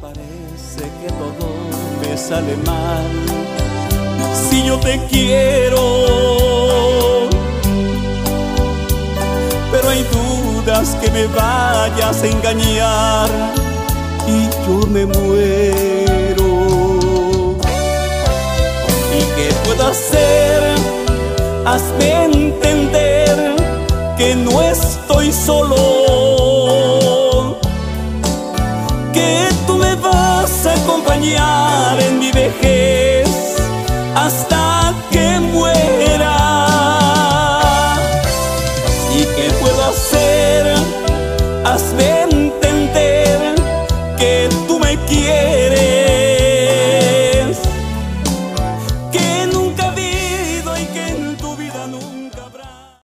Parece que todo me sale mal. Si yo te quiero, pero hay dudas que me vayas a engañar y yo me muero. ¿Y qué puedo hacer? Hazme entender que no estoy solo, vas a acompañar en mi vejez hasta que muera. ¿Y qué puedo hacer? Hazme entender que tú me quieres